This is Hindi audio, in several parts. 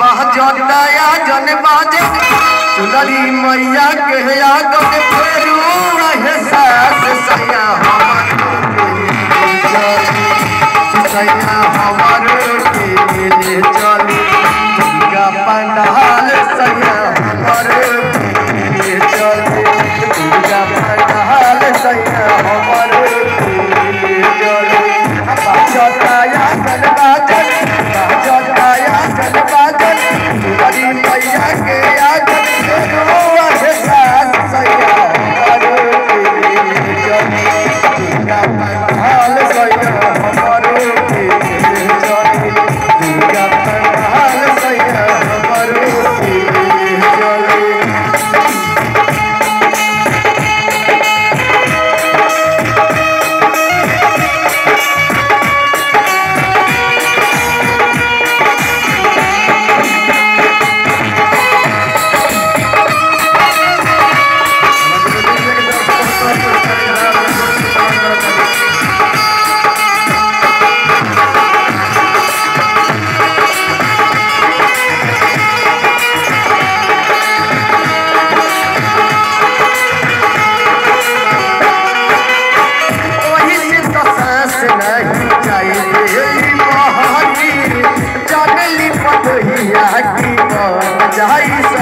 बहजताया जन बाजे। सुंदरी मैया के आगन फेरू रहे सास सैया सैया हमार के ले चली। सैया हमार के ले चली। दुर्गा पंडाल सैया हमार के ले चली। महावीर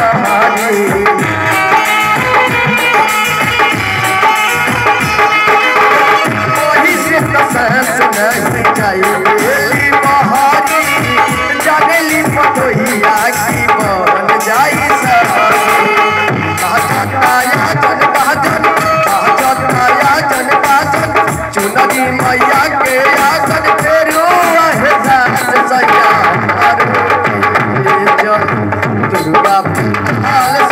Hallelujah.